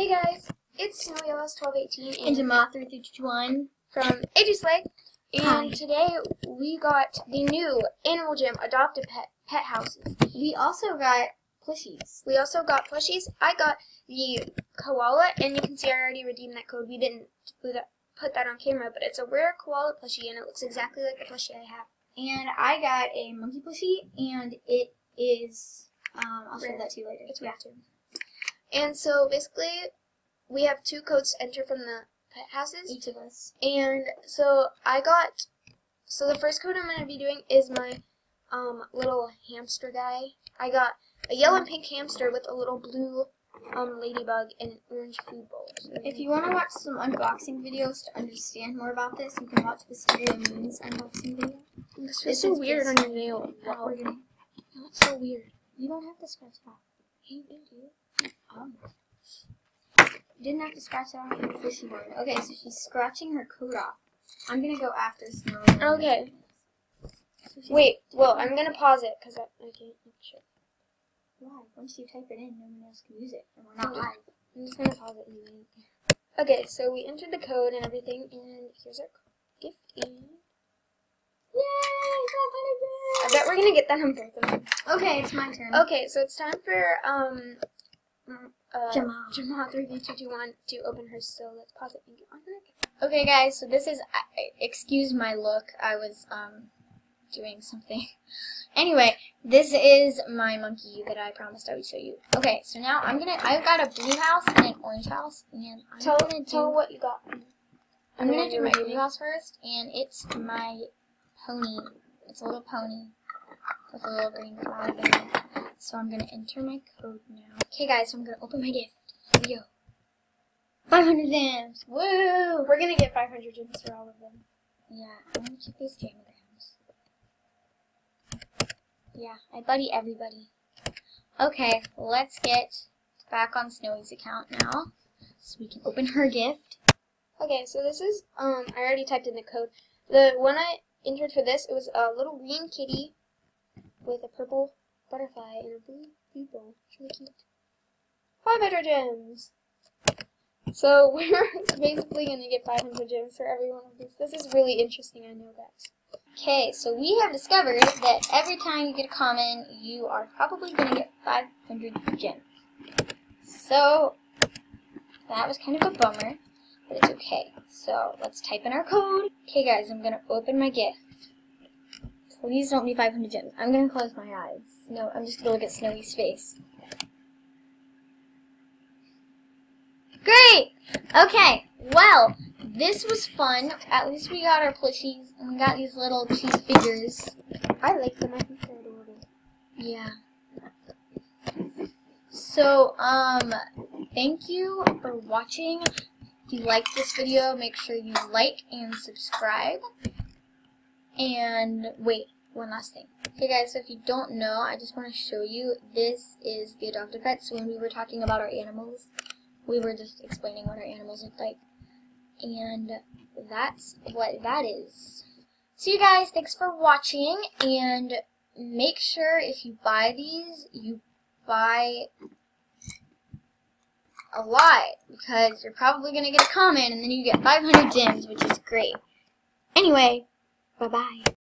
Hey guys, it's Snowy Ellis 1218 And Jama 3321. from Ageslay, and Hi. today we got the new Animal Jam Adopt a Pet pet houses. We also got plushies. We also got plushies. I got the koala, and you can see I already redeemed that code. We didn't put that, put that on camera, but it's a rare koala plushie, and it looks exactly like the plushie I have. And I got a monkey plushie, and it is, um, I'll show that to you later. It's yeah. rare too. And so basically, we have two codes to enter from the pet houses. Each of us. And so I got so the first code I'm gonna be doing is my um little hamster guy. I got a yellow and pink hamster with a little blue um ladybug and orange food bowl. So If you want to watch some unboxing videos to understand more about this, you can watch the Studio Moons unboxing video. this feels so weird on your nail. What Ow. we're No, it's so weird. you don't have to scratch. Hey, you do. You didn't have to scratch it off your fishy board. Okay, so she's scratching her coat off. I'm gonna go after Snow. Okay. So Wait, well I'm gonna pause it because I, I can't make sure. Why? Once you type it in, no one else can use it, and we're not live. I'm just gonna pause it. Okay, so we entered the code and everything, and here's our gift. And I bet we're gonna get that on both of them. Okay, it's my turn. Okay, so it's time for um uh, Jamal. Jamal three two two one to open her. So let's pause it. Thank you. Okay, guys. So this is uh, excuse my look. I was um doing something. Anyway, this is my monkey that I promised I would show you. Okay, so now I'm gonna. I've got a blue house and an orange house, and I'm tell gonna do. tell what you got. I'm gonna do my blue house first, and it's my pony. It's a little pony with a little green flower there. So I'm gonna enter my code now. Okay, guys, so I'm gonna open my gift. Here we go. 500 gems. Woo! We're gonna get 500 gems for all of them. Yeah, I'm gonna keep these camograms. Yeah, I buddy everybody. Okay, let's get back on Snowy's account now, so we can open her gift. Okay, so this is um I already typed in the code. The one I entered for this it was a little green kitty with a purple butterfly and a blue bowl. It's really cute. 500 gems. So we're basically gonna get 500 gems for every one of these. This is really interesting. I know guys. Okay, so we have discovered that every time you get a comment, you are probably going to get 500 gems. So, that was kind of a bummer, but it's okay. So, let's type in our code. Okay, guys, I'm going to open my gift. Please don't be 500 gems. I'm going to close my eyes. No, I'm just going to look at Snowy's face. Great! Okay, well, this was fun. At least we got our plushies and we got these little cheese figures. I like them. I think they're adorable. Yeah. So, um, thank you for watching. If you liked this video, make sure you like and subscribe. And wait, one last thing. Okay guys, so if you don't know, I just want to show you, this is the adopted pets. So, when we were talking about our animals, we were just explaining what our animals look like. And that's what that is. So you guys, thanks for watching, and make sure if you buy these, you buy a lot, because you're probably going to get a comment, and then you get 500 gems, which is great. Anyway, bye-bye.